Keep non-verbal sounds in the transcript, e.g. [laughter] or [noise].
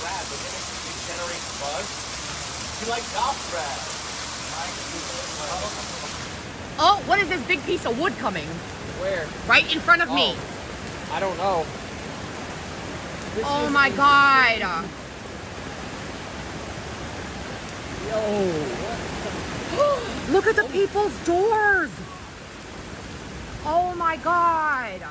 crab, but then it generates bugs. You like golf grass. Oh, what is this big piece of wood coming? Where? Right in front of me. Oh, I don't know. This Oh my god. Yo. [gasps] Look at the people's doors. Oh my god.